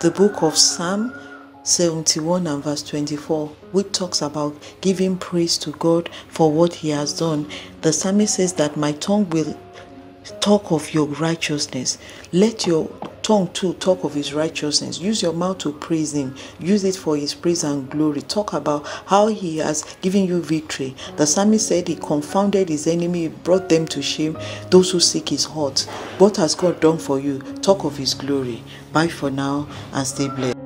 the book of Psalm 71 and verse 24, which talks about giving praise to God for what He has done. The psalmist says that my tongue will talk of your righteousness. Let your tongue too talk of his righteousness. Use your mouth to praise him. Use it for his praise and glory. Talk about how he has given you victory. The psalmist said he confounded his enemy, brought them to shame, those who seek his heart. What has God done for you? Talk of his glory. Bye for now and stay blessed.